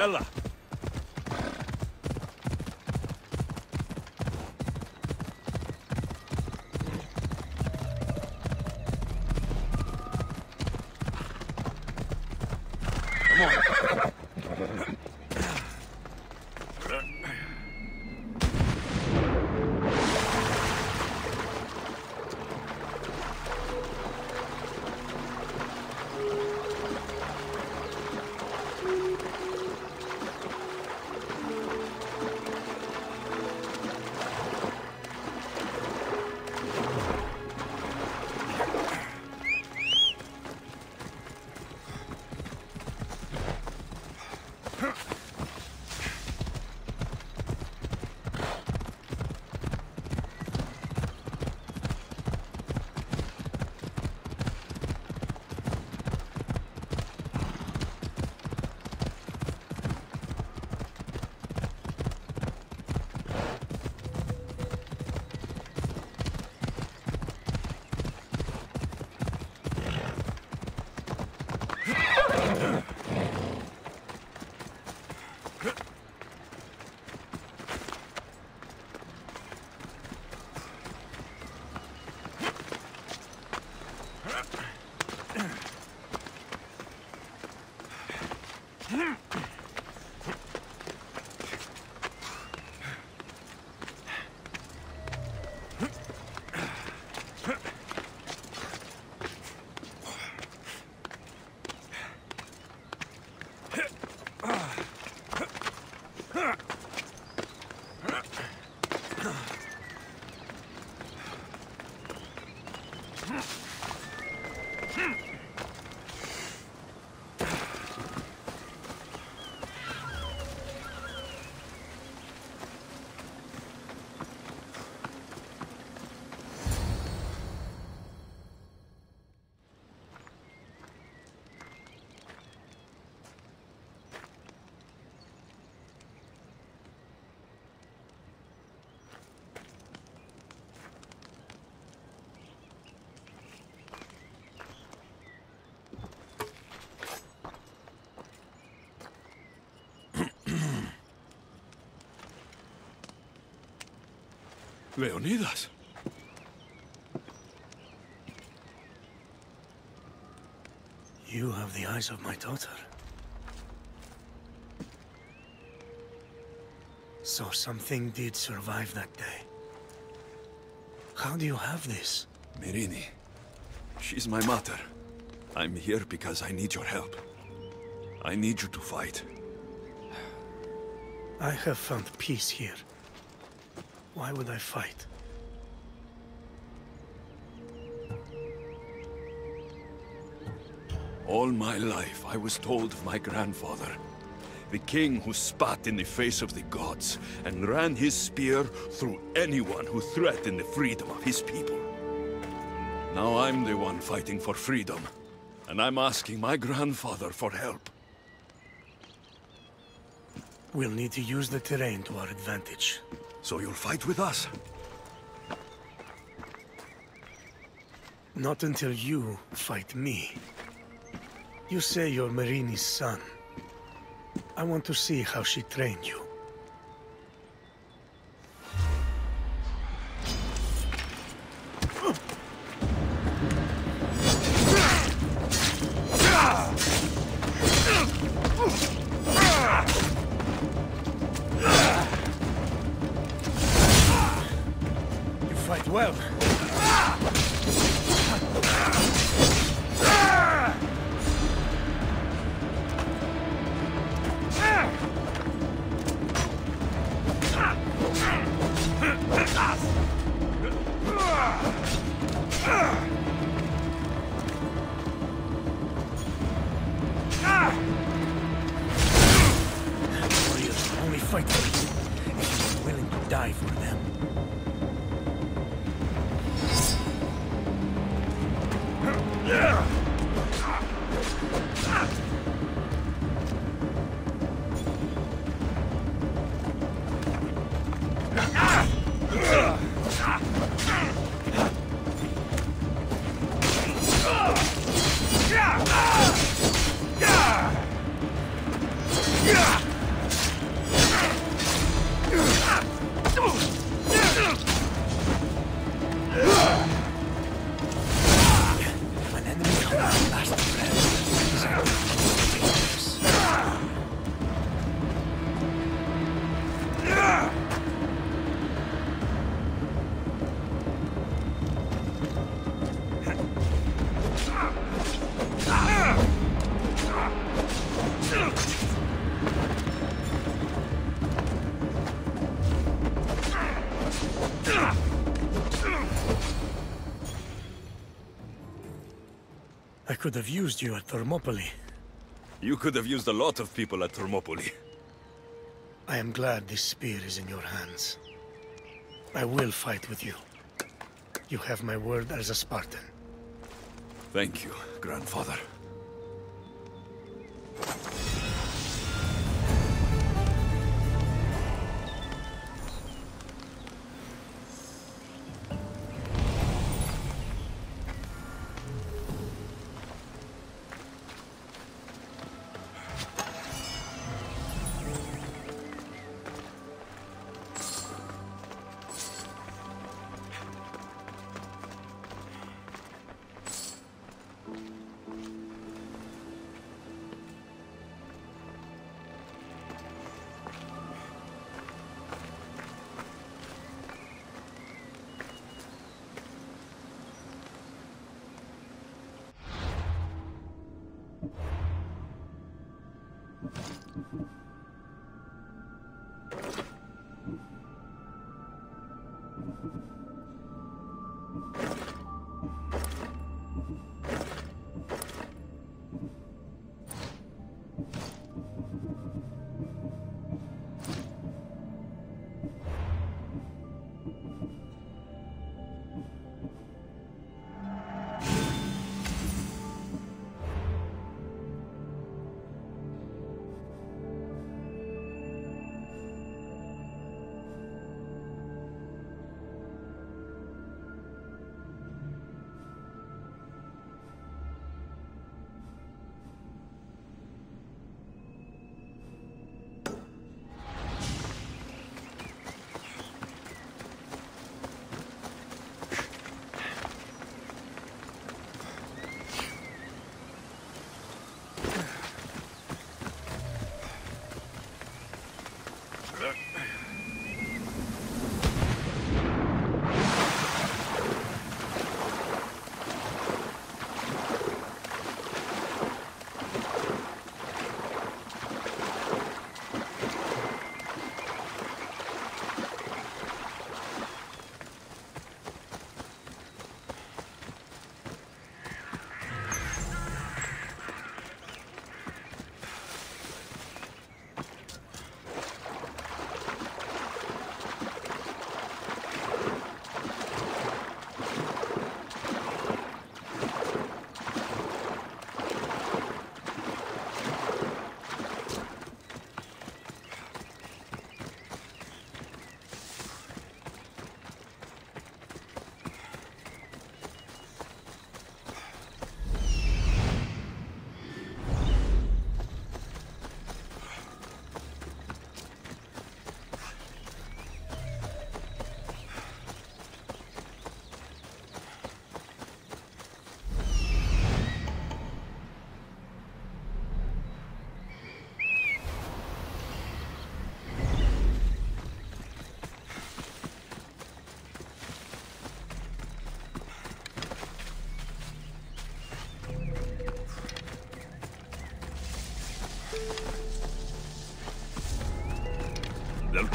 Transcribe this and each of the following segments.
Yallah. Leonidas. You have the eyes of my daughter. So something did survive that day. How do you have this? Myrrine. She's my mother. I'm here because I need your help. I need you to fight. I have found peace here. Why would I fight? All my life, I was told of my grandfather. The king who spat in the face of the gods and ran his spear through anyone who threatened the freedom of his people. Now I'm the one fighting for freedom, and I'm asking my grandfather for help. We'll need to use the terrain to our advantage. So you'll fight with us? Not until you fight me. You say you're Myrrine's son. I want to see how she trained you. Fight well. Warriors could have used you at Thermopylae. You could have used a lot of people at Thermopylae. I am glad this spear is in your hands. I will fight with you. You have my word as a Spartan. Thank you, grandfather.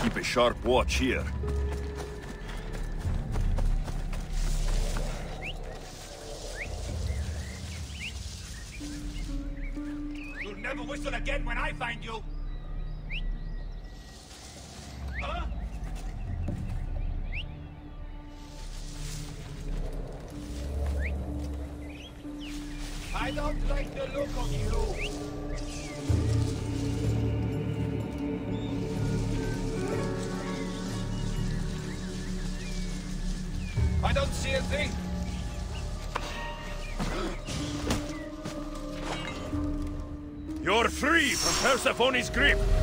Keep a sharp watch here. You'll never whistle again when I find you! Persephone's grip!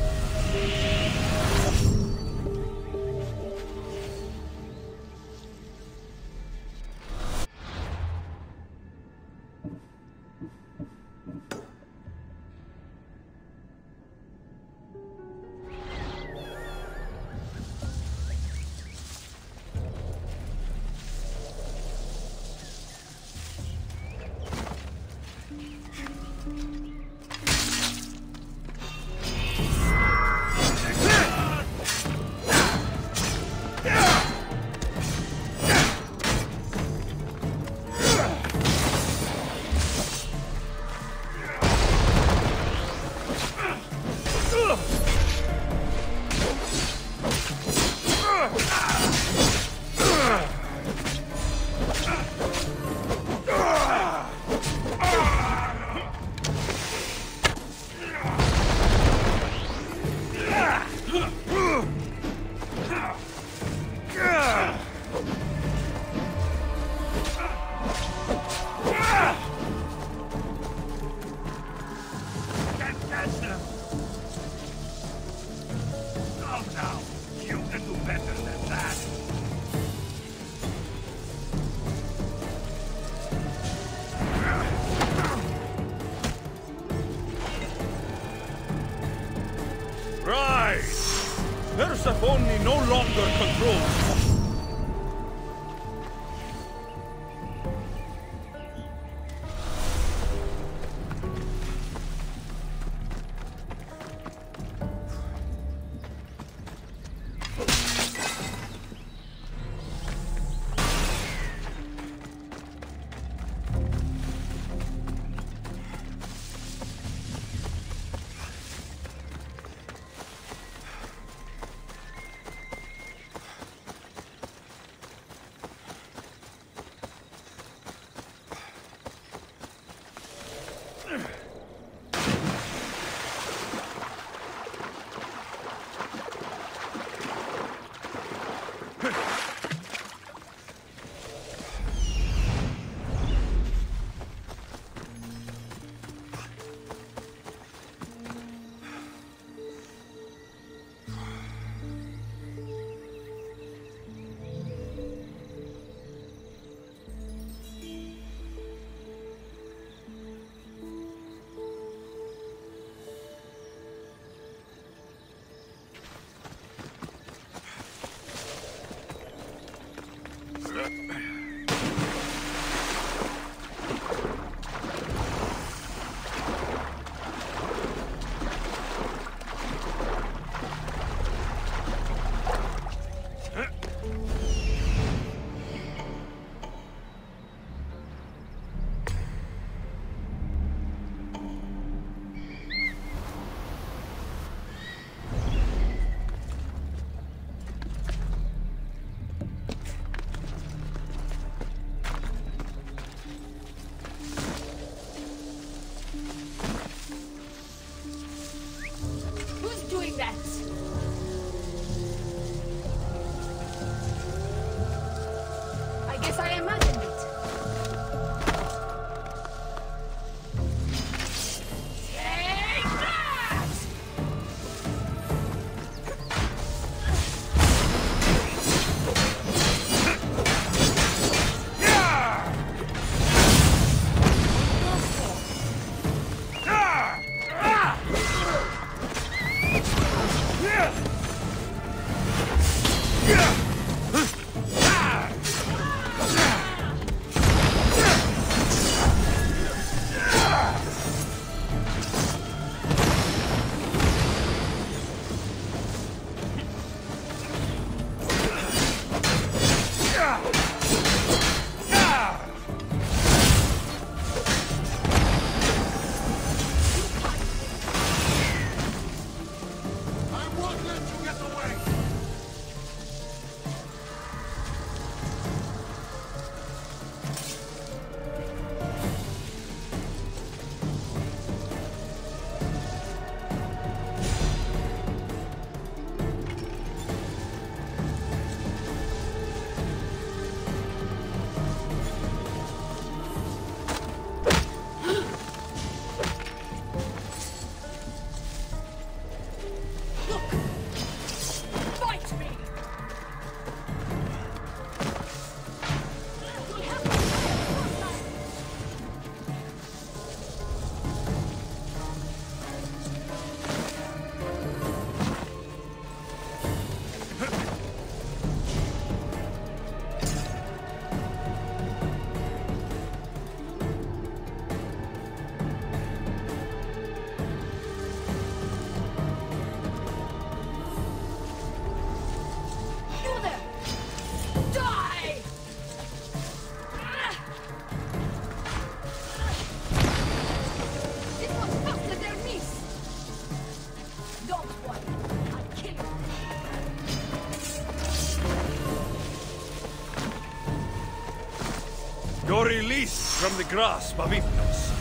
From the grasp of Hypnos.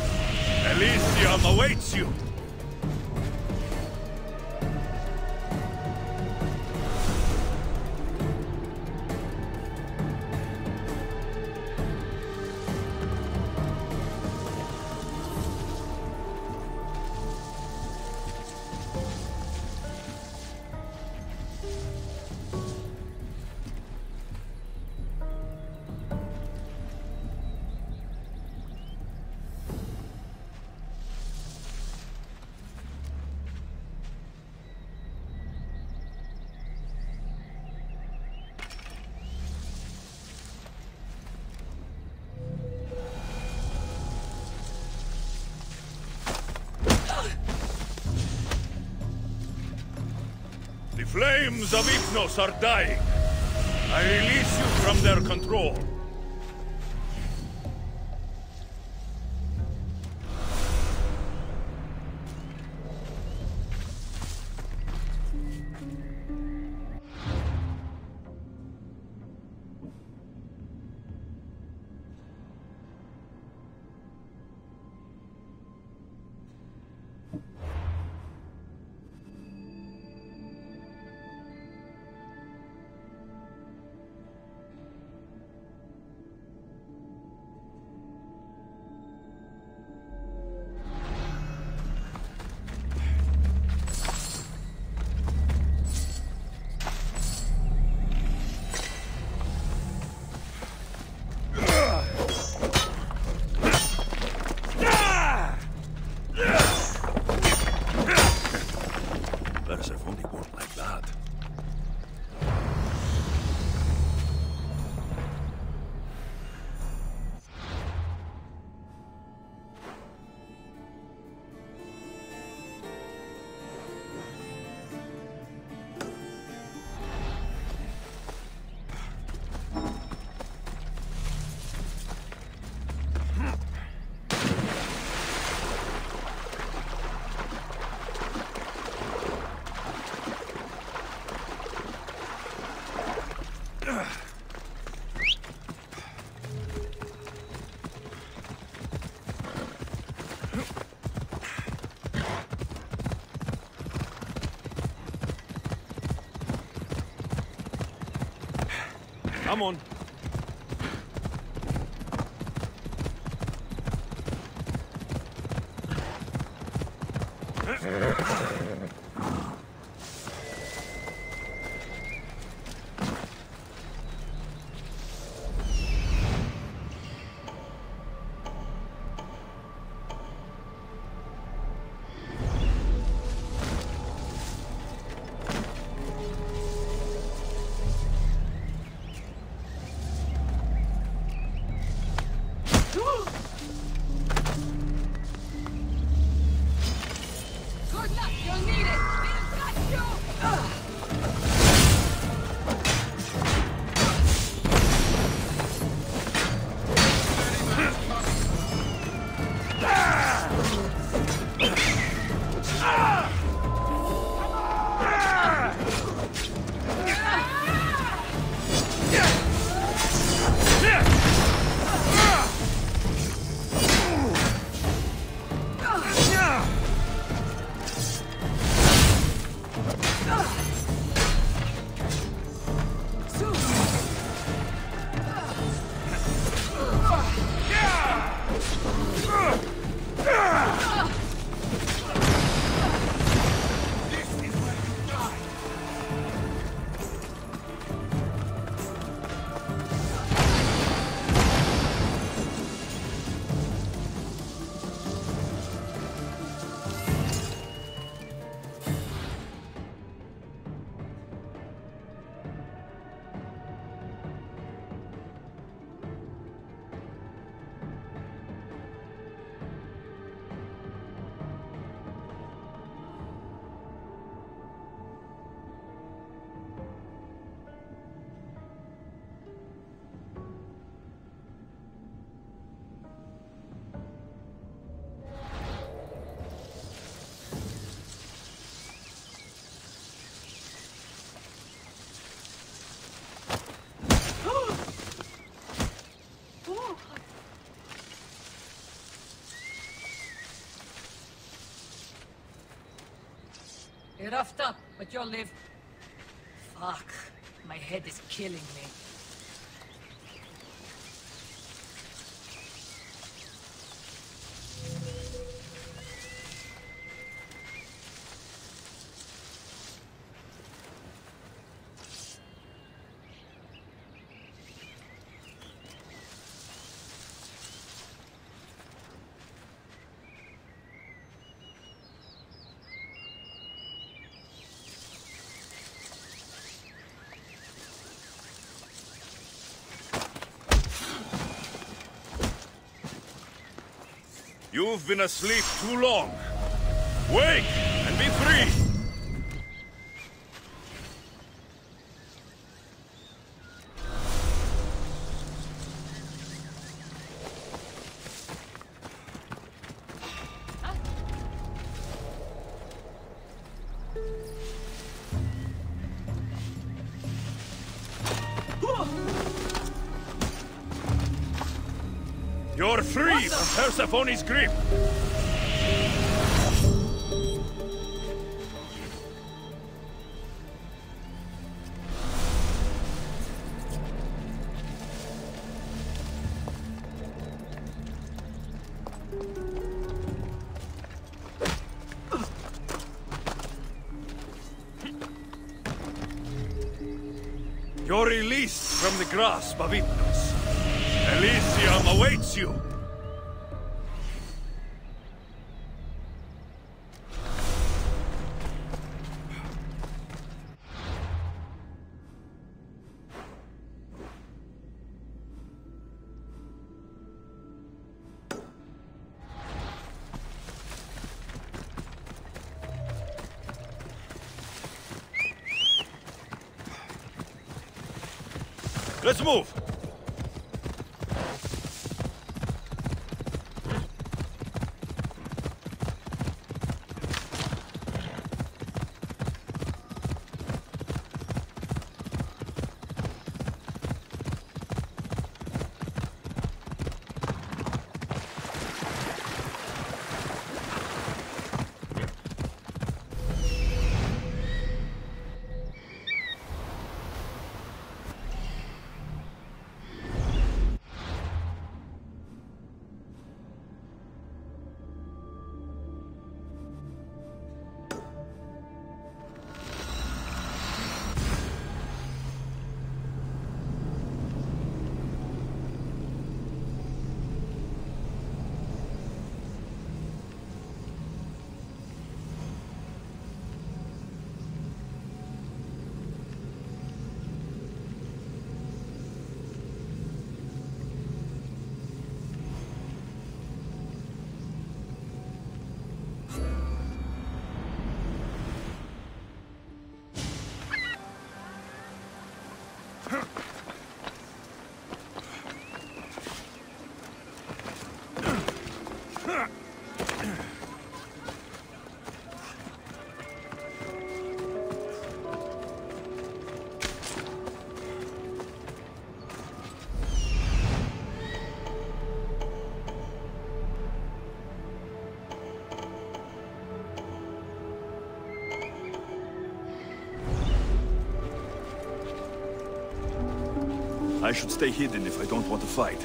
Elysium awaits you. Of Hypnos are dying. I release you from their control. Come on. You're roughed up, but you'll live. Fuck. My head is killing me. You've been asleep too long. Wake and be free! Persephone's grip! You're released from the grasp of Hypnos. I should stay hidden if I don't want to fight.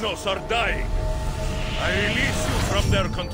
Hypnos are dying. I release you from their control.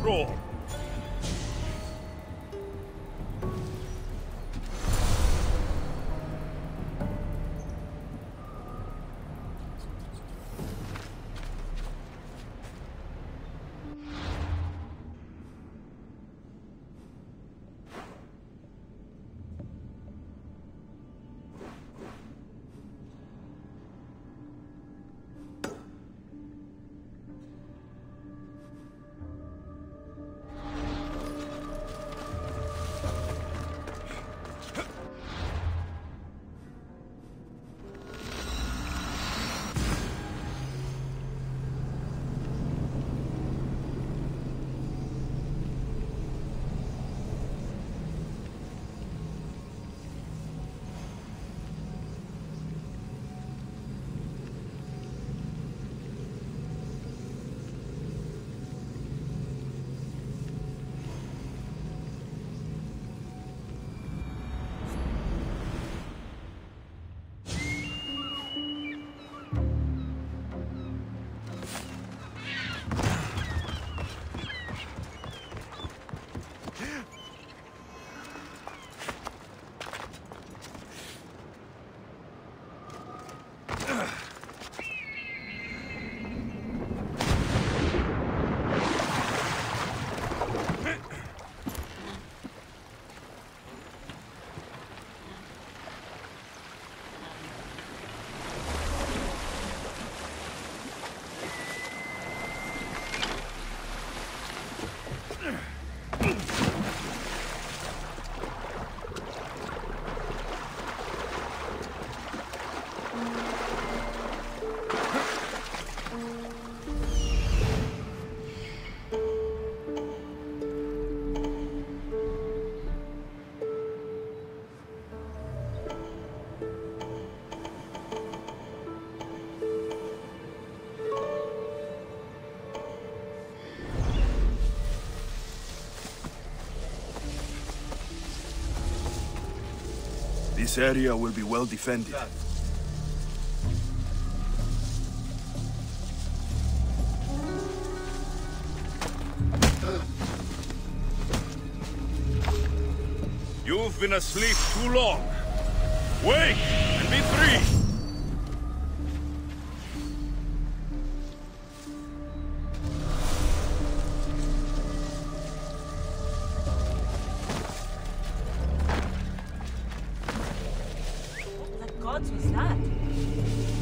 This area will be well defended. You've been asleep too long. Wake gods was that?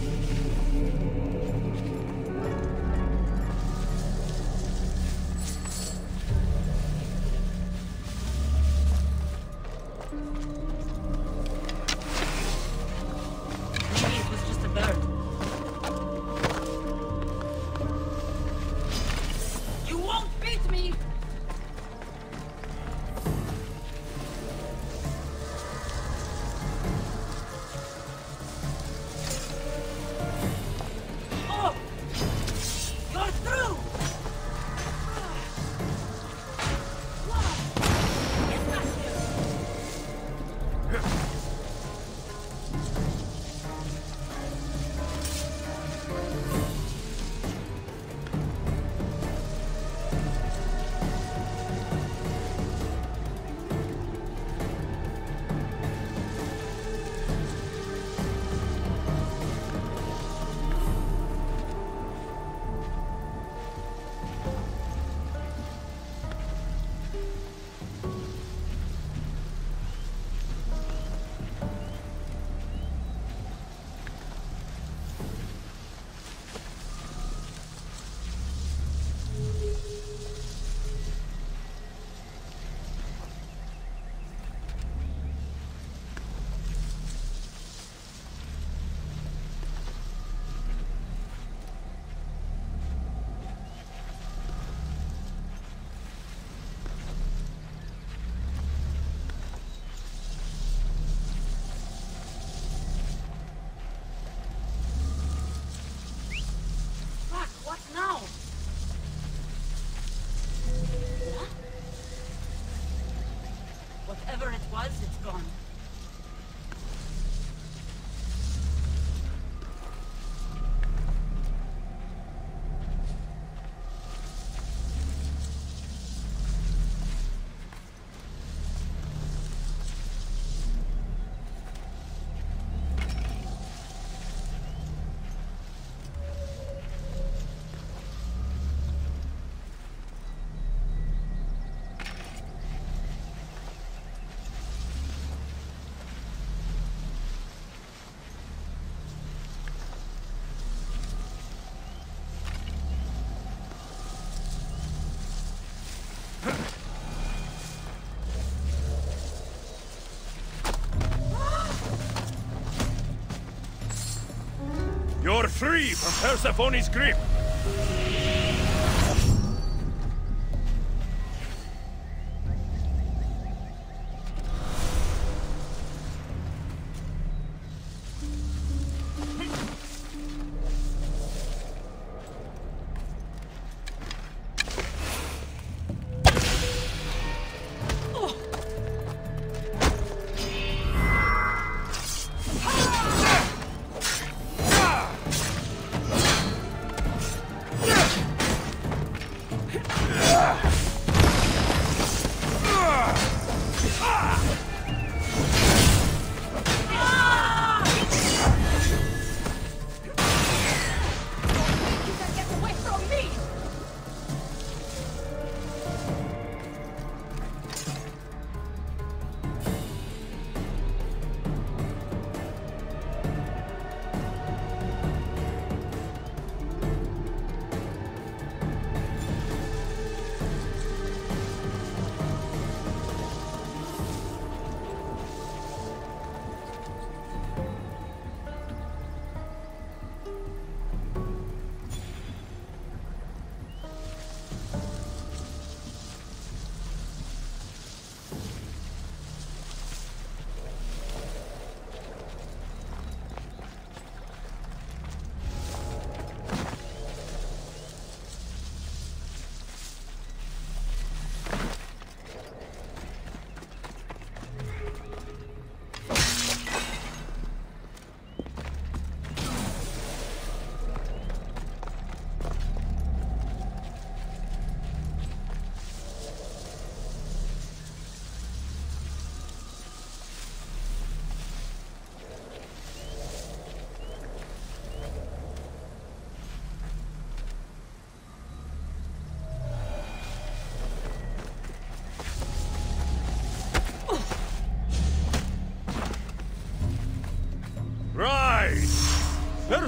Free from Persephone's grip!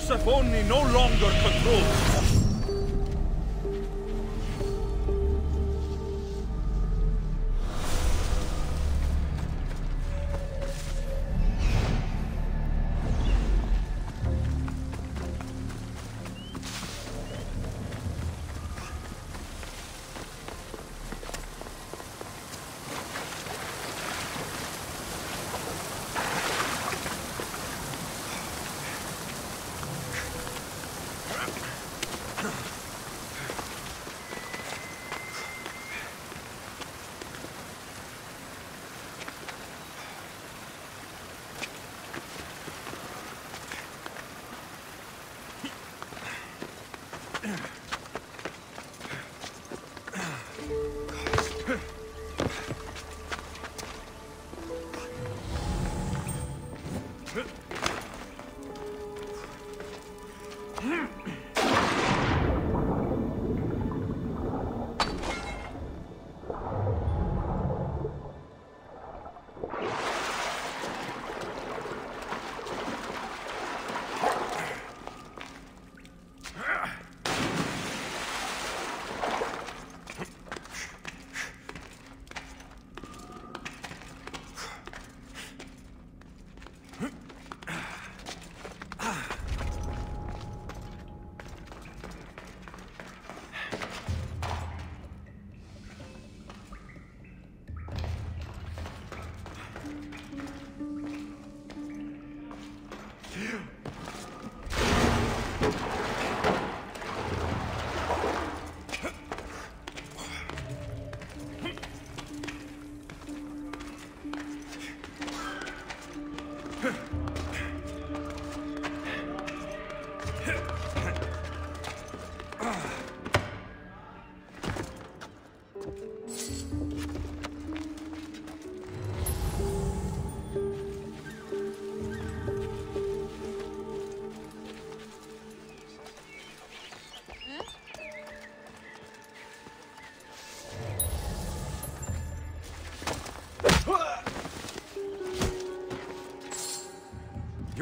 Persephone no longer controls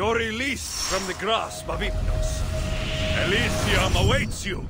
Your release from the grasp of Hypnos. Elysium awaits you!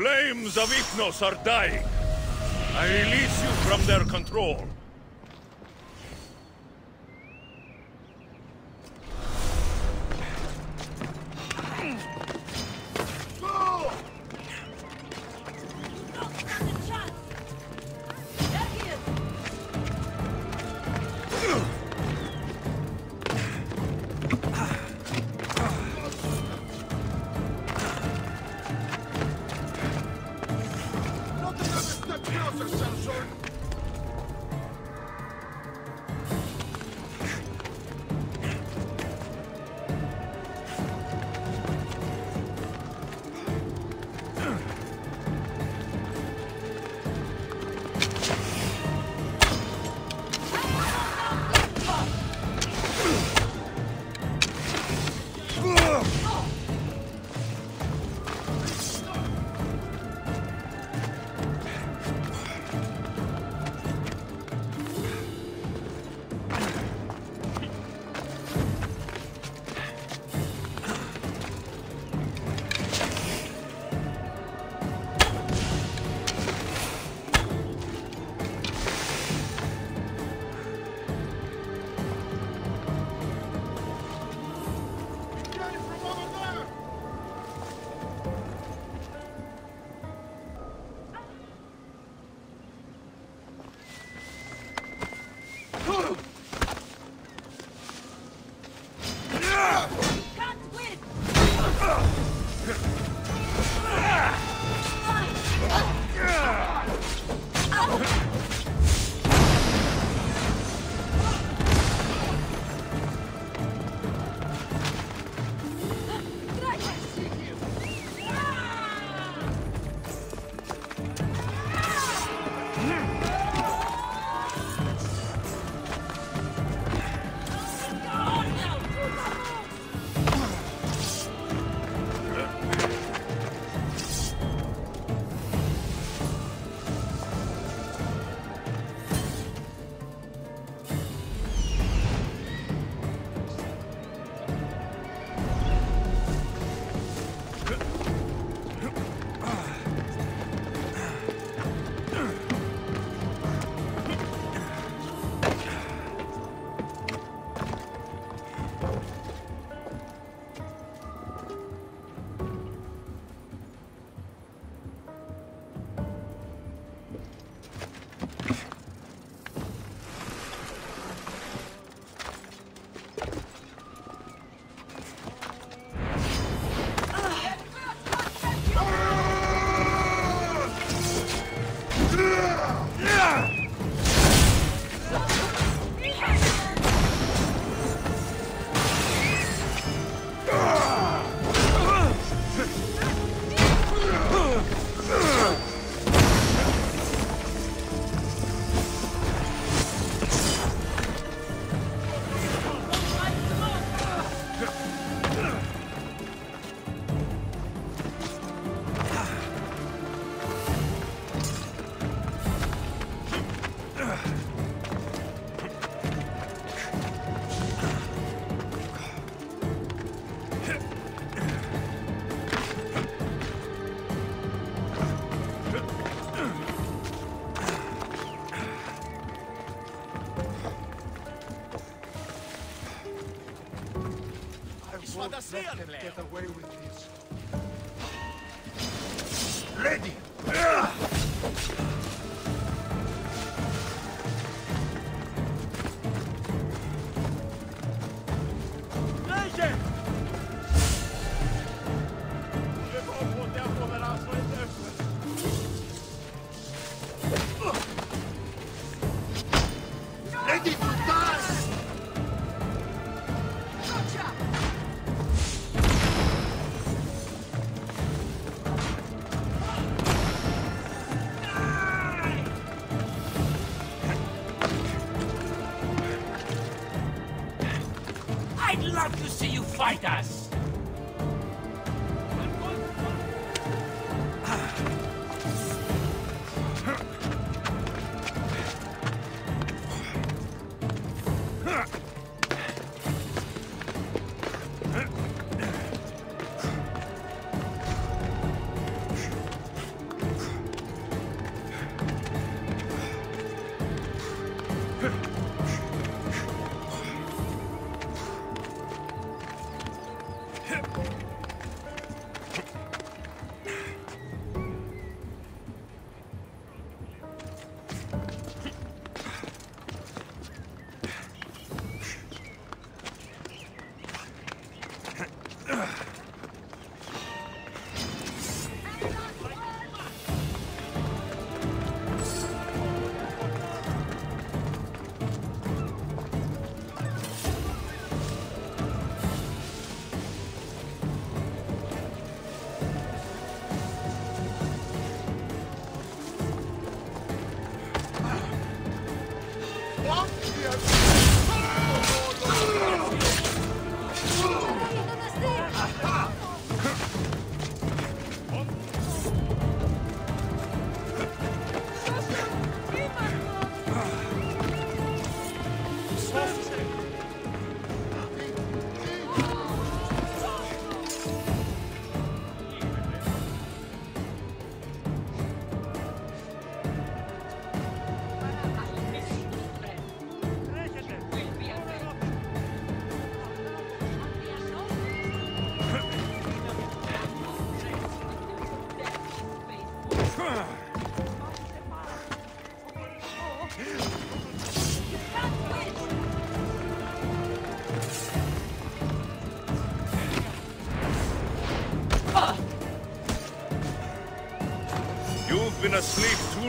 Flames of Ifnos are dying. I release you from their control. Get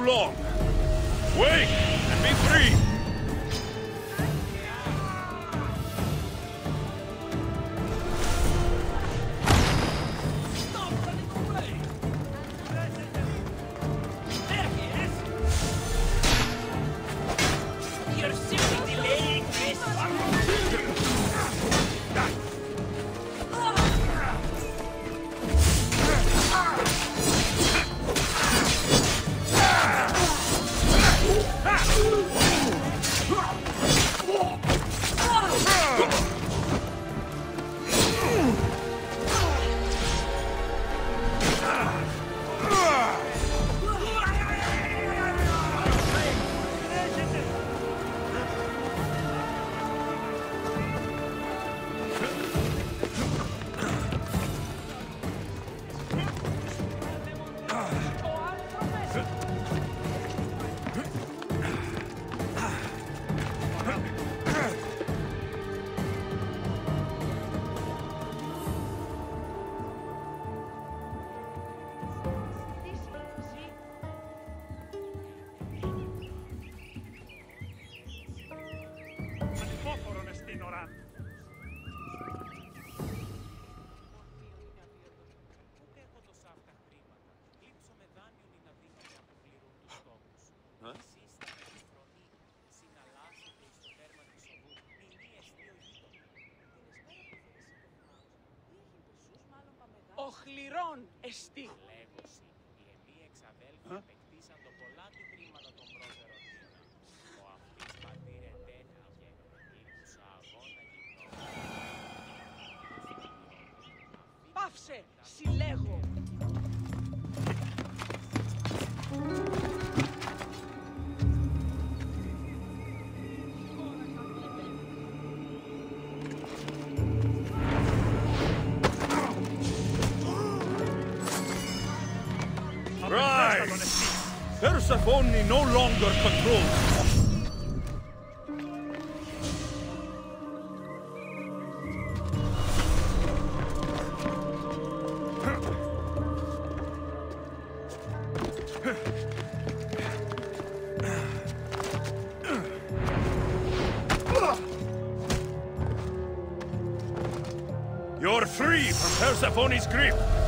too long. Ο χληρών εστί. Λέγωση, οι εμεί εξαδέλφοι επεκτήσαν το πολλά τη χρήματα των πρώτερων μήνα. Ο αυτής πατήρ ετέθηκε, ήκουσα αγώνα γυμνός. Πάυσε, συλλέγω. Persephone no longer controls You're free from Persephone's grip!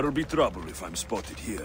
There'll be trouble if I'm spotted here.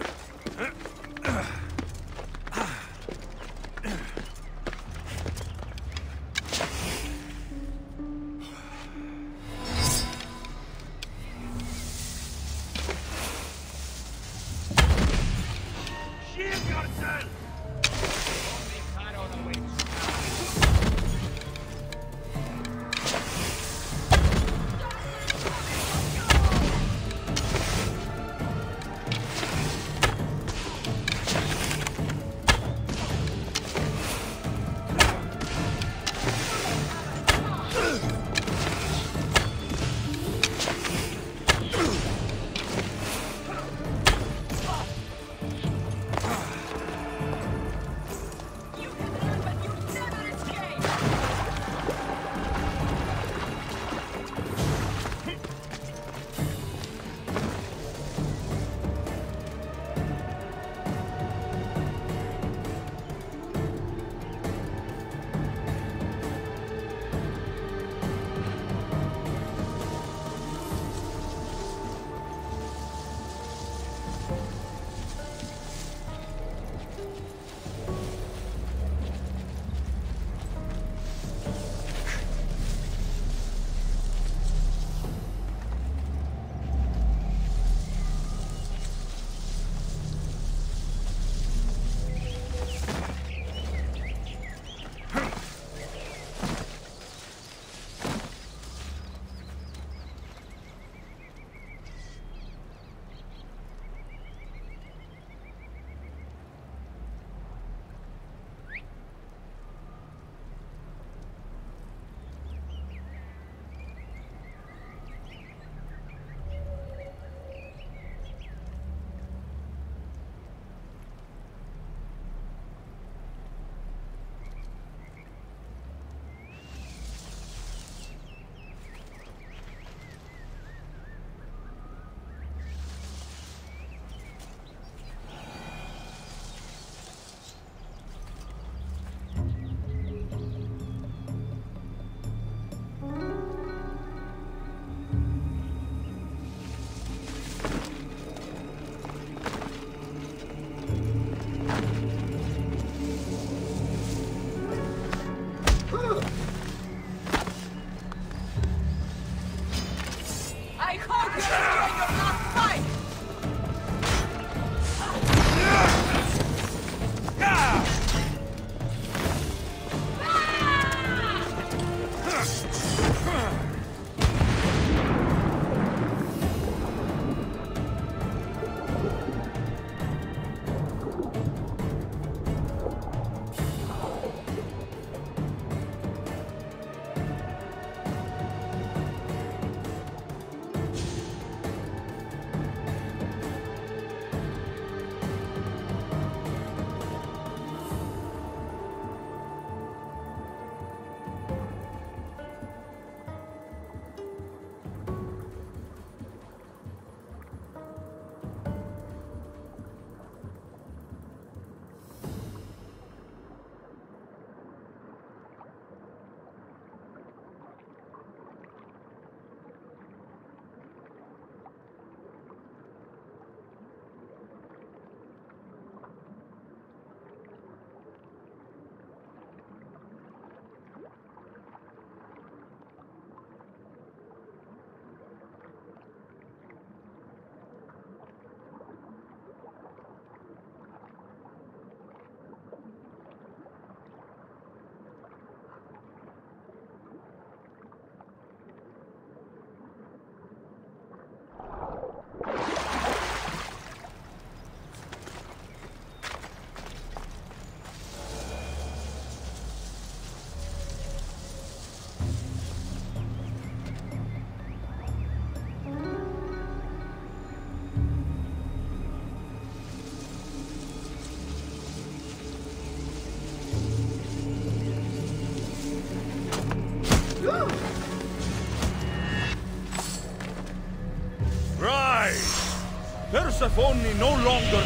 Only no longer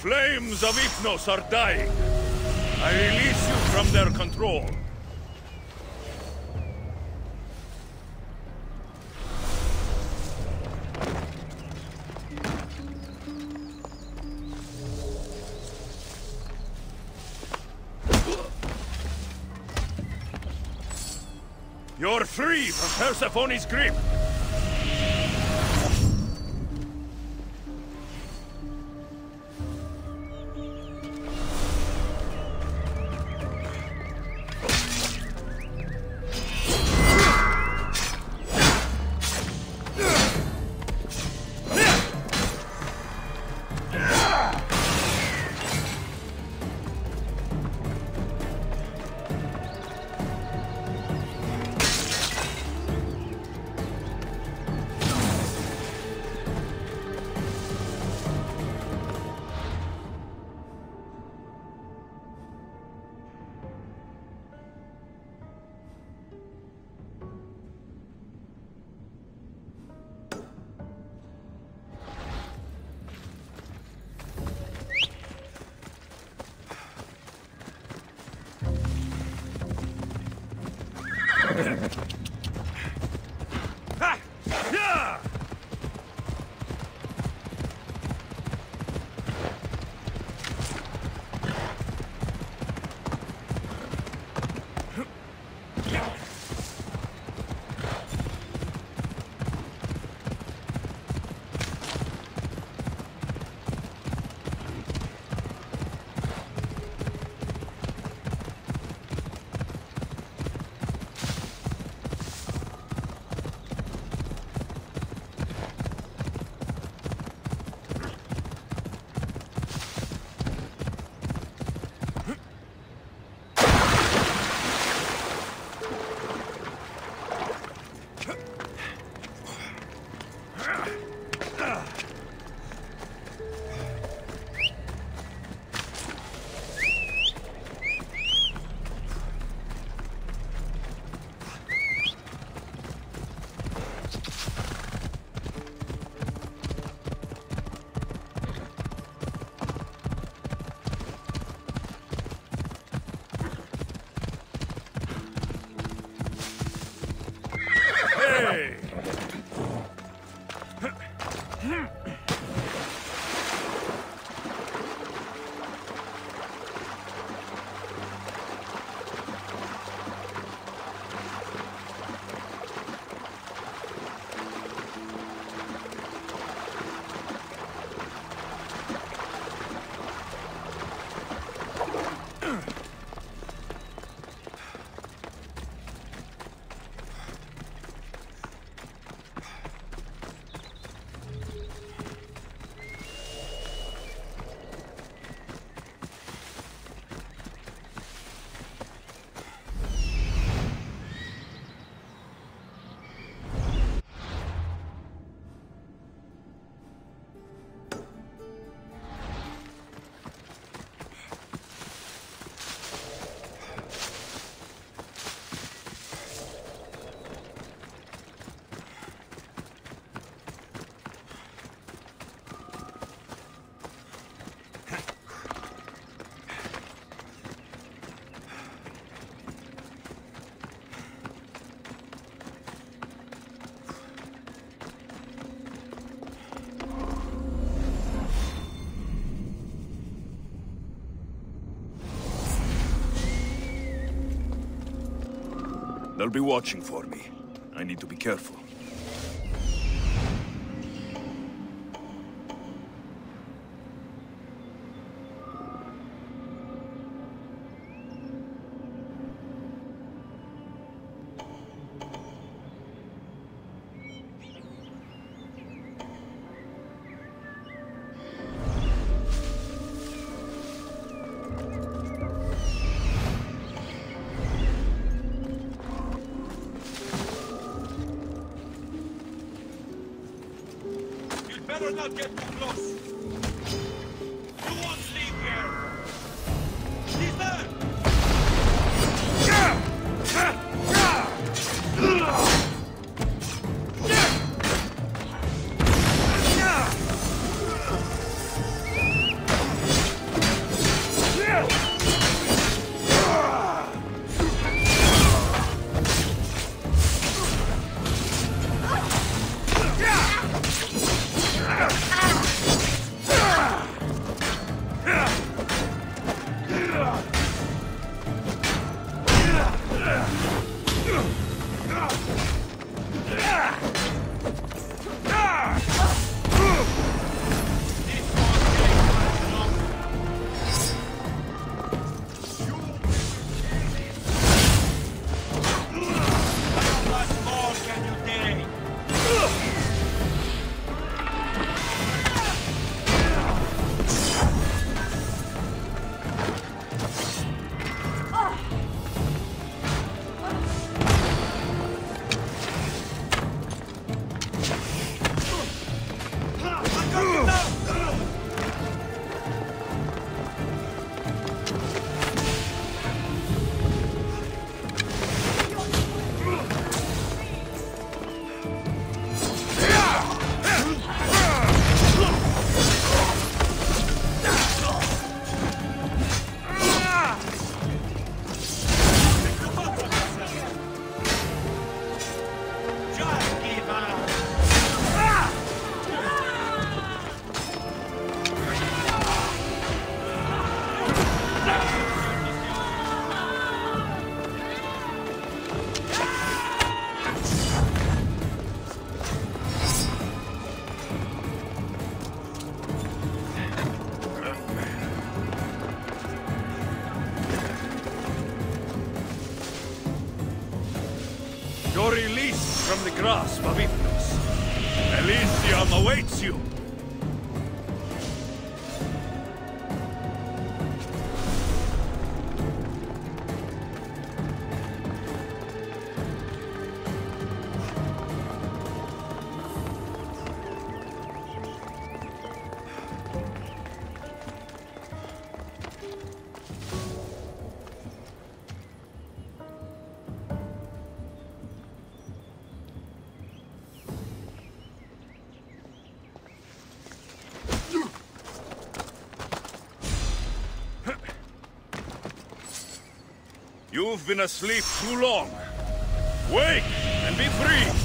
flames of Ifnos are dying. I release you from their control. You're free from Persephone's grip. They'll be watching for me. I need to be careful. Better not get too close. Released from the grasp of Hypnos. Elysium awaits you. Been asleep too long. Wake and be free.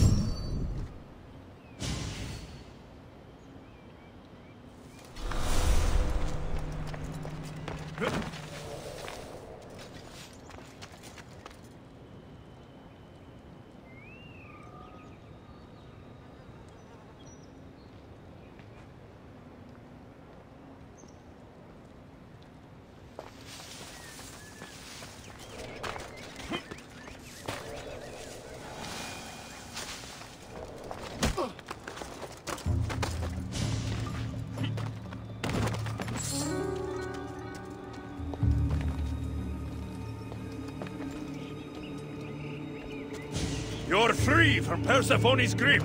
From Persephone's grip.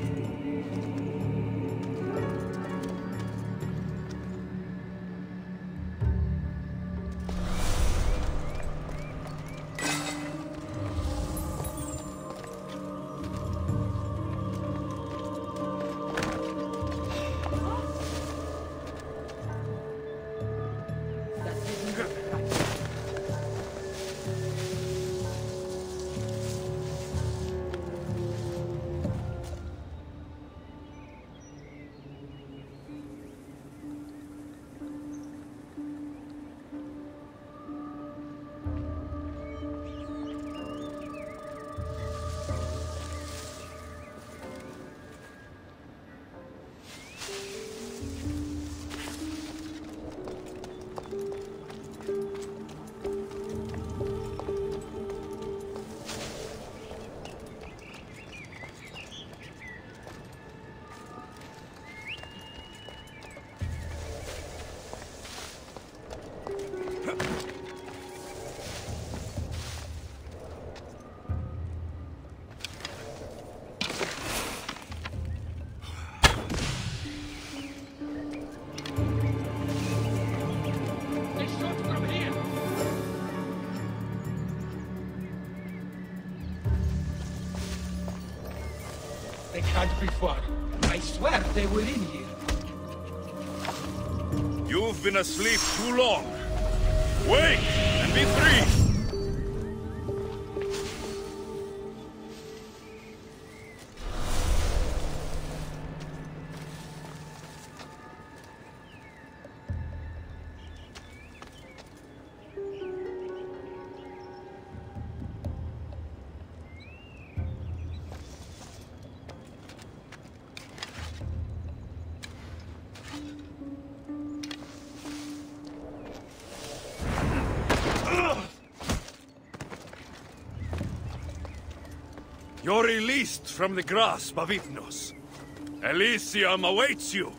Before. I swear they were in here. You've been asleep too long. Wake and be free! From the grasp of Hypnos. Elysium awaits you!